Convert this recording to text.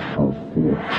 Of fear.